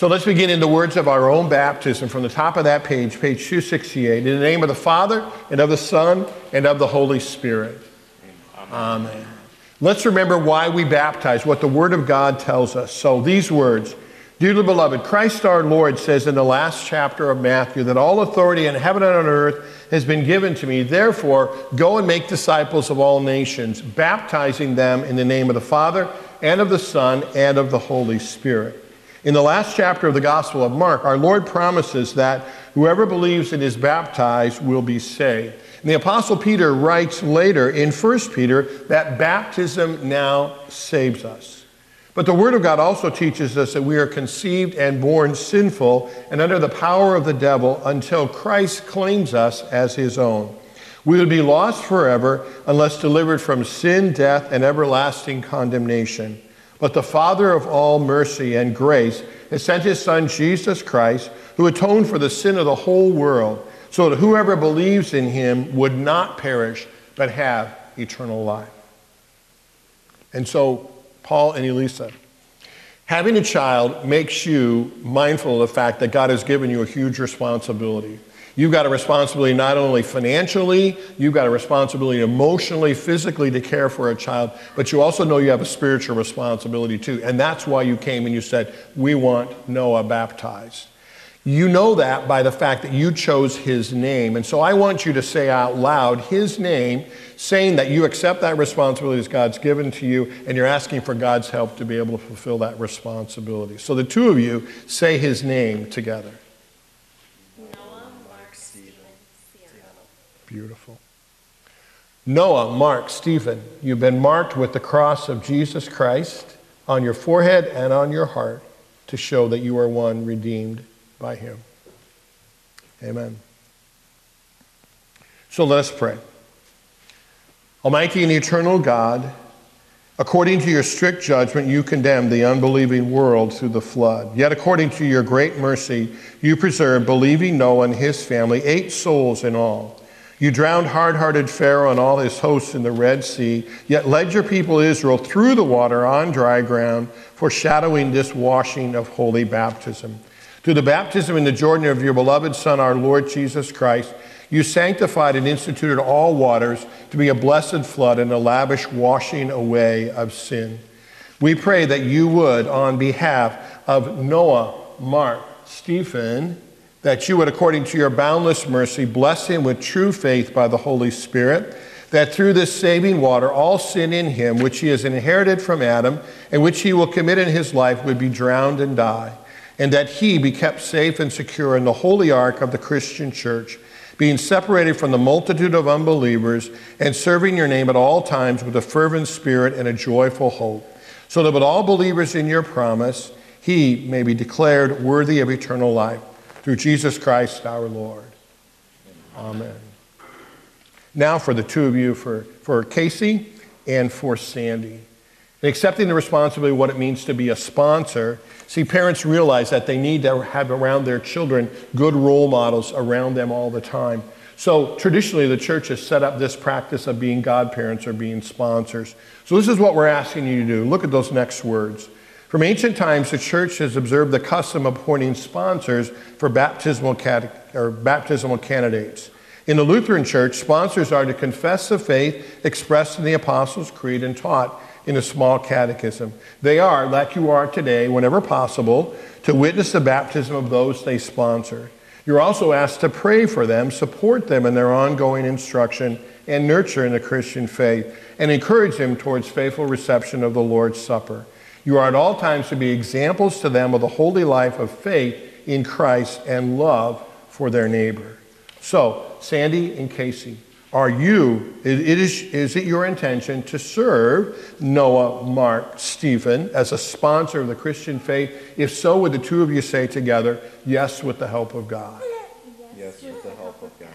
So let's begin in the words of our own baptism from the top of that page, page 268. In the name of the Father, and of the Son, and of the Holy Spirit. Amen. Amen. Let's remember why we baptize, what the Word of God tells us. So these words, Dearly beloved, Christ our Lord says in the last chapter of Matthew that all authority in heaven and on earth has been given to me. Therefore, go and make disciples of all nations, baptizing them in the name of the Father and of the Son and of the Holy Spirit. In the last chapter of the Gospel of Mark, our Lord promises that whoever believes and is baptized will be saved. And the Apostle Peter writes later in 1 Peter that baptism now saves us. But the Word of God also teaches us that we are conceived and born sinful and under the power of the devil until Christ claims us as his own. We would be lost forever unless delivered from sin, death, and everlasting condemnation. But the Father of all mercy and grace has sent his Son, Jesus Christ, who atoned for the sin of the whole world, so that whoever believes in him would not perish, but have eternal life. And so Paul and Elisa. Having a child makes you mindful of the fact that God has given you a huge responsibility. You've got a responsibility not only financially, you've got a responsibility emotionally, physically to care for a child, but you also know you have a spiritual responsibility too. And that's why you came and you said, We want Noah baptized. You know that by the fact that you chose his name. And so I want you to say out loud his name, saying that you accept that responsibility as God's given to you, and you're asking for God's help to be able to fulfill that responsibility. So the two of you say his name together. Noah, Mark, Stephen, Beautiful. Noah, Mark, Stephen, you've been marked with the cross of Jesus Christ on your forehead and on your heart to show that you are one redeemed by him. Amen. So let us pray. Almighty and eternal God, according to your strict judgment, you condemned the unbelieving world through the flood. Yet, according to your great mercy, you preserved believing Noah and his family, eight souls in all. You drowned hard hearted Pharaoh and all his hosts in the Red Sea, yet led your people Israel through the water on dry ground, foreshadowing this washing of holy baptism. Through the baptism in the Jordan of your beloved Son, our Lord Jesus Christ, you sanctified and instituted all waters to be a blessed flood and a lavish washing away of sin. We pray that you would, on behalf of Noah, Mark, Stephen, that you would, according to your boundless mercy, bless him with true faith by the Holy Spirit, that through this saving water, all sin in him, which he has inherited from Adam, and which he will commit in his life, would be drowned and die and that he be kept safe and secure in the holy ark of the Christian church, being separated from the multitude of unbelievers and serving your name at all times with a fervent spirit and a joyful hope, so that with all believers in your promise, he may be declared worthy of eternal life through Jesus Christ our Lord. Amen. Now for the two of you, for, for Casey and for Sandy. And accepting the responsibility of what it means to be a sponsor See, parents realize that they need to have around their children good role models around them all the time. So traditionally, the church has set up this practice of being godparents or being sponsors. So this is what we're asking you to do. Look at those next words. From ancient times, the church has observed the custom of appointing sponsors for baptismal, or baptismal candidates. In the Lutheran Church, sponsors are to confess the faith expressed in the Apostles' Creed and taught in a small catechism. They are, like you are today, whenever possible, to witness the baptism of those they sponsor. You're also asked to pray for them, support them in their ongoing instruction and nurture in the Christian faith, and encourage them towards faithful reception of the Lord's Supper. You are at all times to be examples to them of the holy life of faith in Christ and love for their neighbor. So, Sandy and Casey, are you, it is, is it your intention to serve Noah, Mark, Stephen as a sponsor of the Christian faith? If so, would the two of you say together, yes, with the help of God? Yes, with the help of God.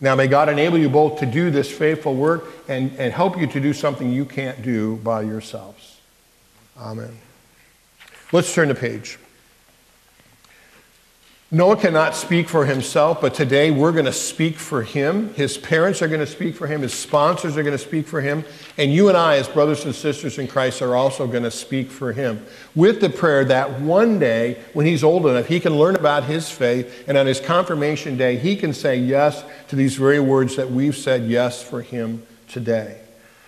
Now, may God enable you both to do this faithful work and, and help you to do something you can't do by yourselves. Amen. Let's turn the page. Noah cannot speak for himself, but today we're going to speak for him. His parents are going to speak for him. His sponsors are going to speak for him. And you and I, as brothers and sisters in Christ, are also going to speak for him with the prayer that one day, when he's old enough, he can learn about his faith. And on his confirmation day, he can say yes to these very words that we've said yes for him today.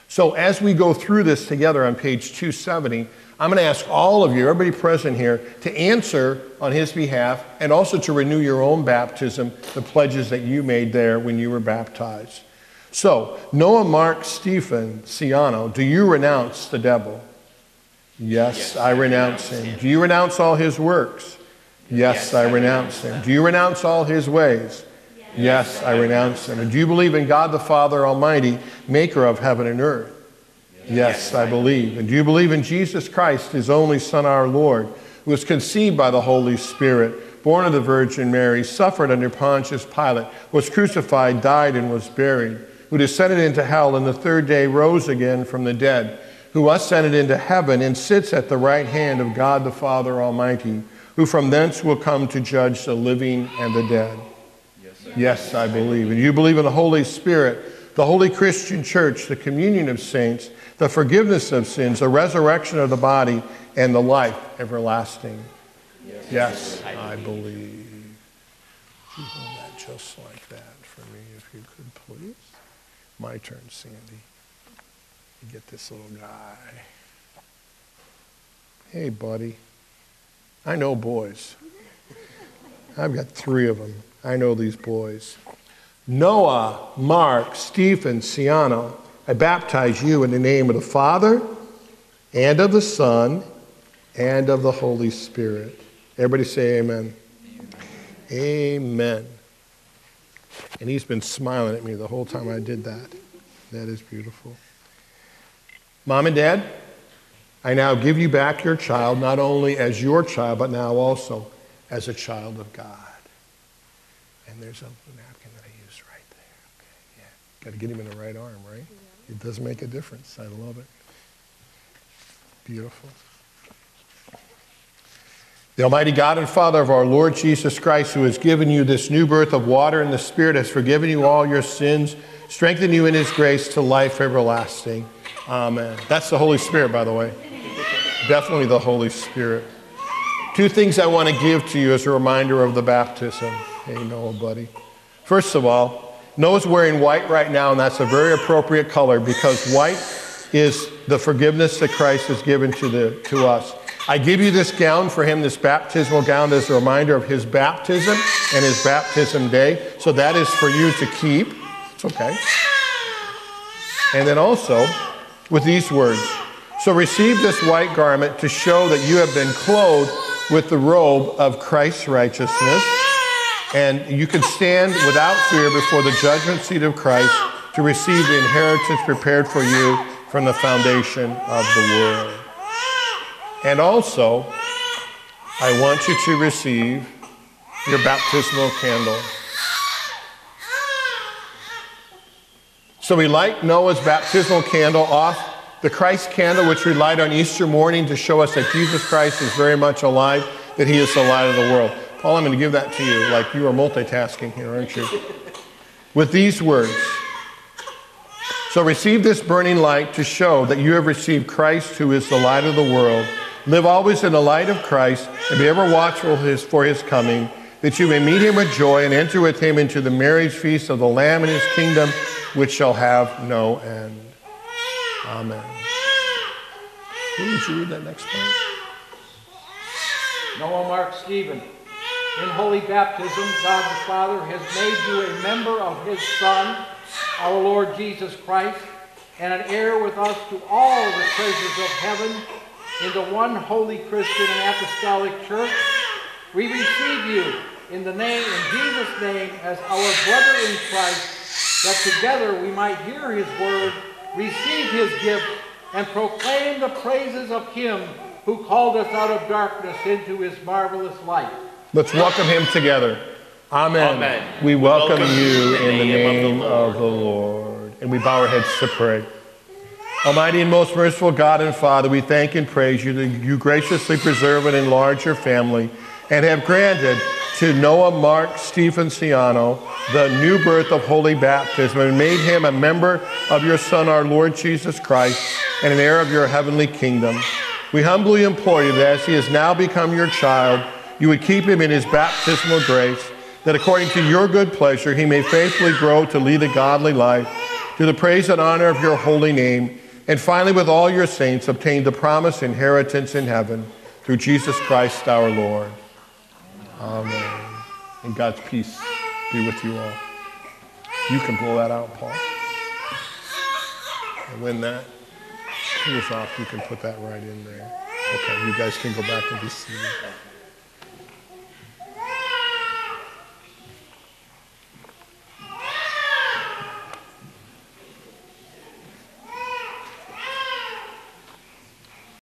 So as we go through this together on page 270, I'm going to ask all of you, everybody present here, to answer on his behalf and also to renew your own baptism, the pledges that you made there when you were baptized. So, Noah, Mark, Stephen, Siano, do you renounce the devil? Yes, yes I renounce him. him. Do you renounce all his works? Yes, yes I, renounce him. Do you renounce all his ways? Yes, yes I renounce him. And do you believe in God the Father Almighty, maker of heaven and earth? Yes, I believe. And do you believe in Jesus Christ, his only Son, our Lord, who was conceived by the Holy Spirit, born of the Virgin Mary, suffered under Pontius Pilate, was crucified, died, and was buried, who descended into hell, and the third day rose again from the dead, who ascended into heaven and sits at the right hand of God the Father Almighty, who from thence will come to judge the living and the dead? Yes, yes I believe. And you believe in the Holy Spirit, the holy Christian church, the communion of saints, the forgiveness of sins, the resurrection of the body, and the life everlasting. Yes, yes I believe. you hold that just like that for me, if you could, please? My turn, Sandy. You get this little guy. Hey, buddy. I know boys. I've got three of them. I know these boys. Noah, Mark, Stephen, Siano, I baptize you in the name of the Father and of the Son and of the Holy Spirit. Everybody say amen. Amen. amen. And he's been smiling at me the whole time I did that. That is beautiful. Mom and Dad, I now give you back your child, not only as your child, but now also as a child of God. And there's a napkin that I use right there. Okay, yeah. Got to get him in the right arm, right? It does make a difference. I love it. Beautiful. The Almighty God and Father of our Lord Jesus Christ, who has given you this new birth of water and the Spirit, has forgiven you all your sins, strengthened you in His grace to life everlasting. Amen. That's the Holy Spirit, by the way. Definitely the Holy Spirit. Two things I want to give to you as a reminder of the baptism. Hey, Noah, buddy. First of all, Noah's wearing white right now, and that's a very appropriate color because white is the forgiveness that Christ has given to, the, to us. I give you this gown for him, this baptismal gown, as a reminder of his baptism and his baptism day. So that is for you to keep. It's okay. And then also with these words So receive this white garment to show that you have been clothed with the robe of Christ's righteousness and you can stand without fear before the judgment seat of Christ to receive the inheritance prepared for you from the foundation of the world. And also, I want you to receive your baptismal candle. So we light Noah's baptismal candle off the Christ candle, which we light on Easter morning to show us that Jesus Christ is very much alive, that he is the light of the world. Paul, I'm going to give that to you. Like you are multitasking here, aren't you? With these words. So receive this burning light to show that you have received Christ, who is the light of the world. Live always in the light of Christ and be ever watchful for his coming, that you may meet him with joy and enter with him into the marriage feast of the Lamb and his kingdom, which shall have no end. Amen. Who Would you read that next part? Noah Mark Stephen. In holy baptism, God the Father has made you a member of his Son, our Lord Jesus Christ, and an heir with us to all the treasures of heaven in the one holy Christian and apostolic church. We receive you in the name, in Jesus' name, as our brother in Christ, that together we might hear his word, receive his gift, and proclaim the praises of him who called us out of darkness into his marvelous light. Let's welcome him together. Amen. Amen. We welcome, welcome you in the name, of, the of the Lord. And we bow our heads to pray. Almighty and most merciful God and Father, we thank and praise you that you graciously preserve and enlarge your family and have granted to Noah Mark Stephen Siano the new birth of holy baptism and made him a member of your Son, our Lord Jesus Christ, and an heir of your heavenly kingdom. We humbly implore you that as he has now become your child, you would keep him in his baptismal grace, that according to your good pleasure he may faithfully grow to lead a godly life, to the praise and honor of your holy name, and finally with all your saints obtain the promised inheritance in heaven through Jesus Christ our Lord. Amen. And God's peace be with you all. You can blow that out, Paul. And when that cools off, you can put that right in there. Okay, you guys can go back and be seated.